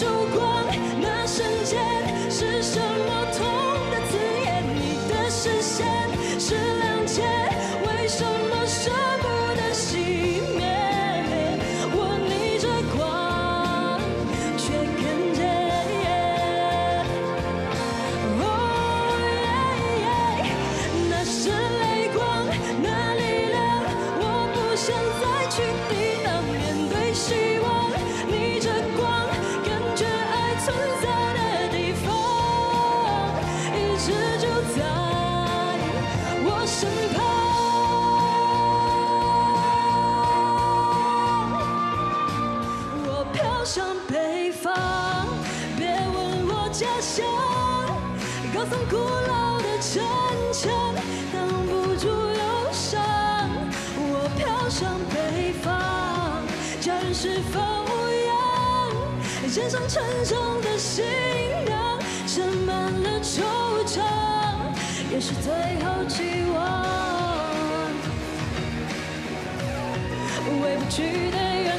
曙光，那瞬间是什么痛的刺眼？你的视线是谅解，为什么舍不得熄灭？我逆着光，却看见。哦耶，那是泪光，那力量，我不想再去抵挡。向北方，别问我家乡。高耸古老的城墙，挡不住忧伤。我飘向北方，家人是否无恙？肩上沉重的行囊，盛满了惆怅，也是最后期望。回不去的远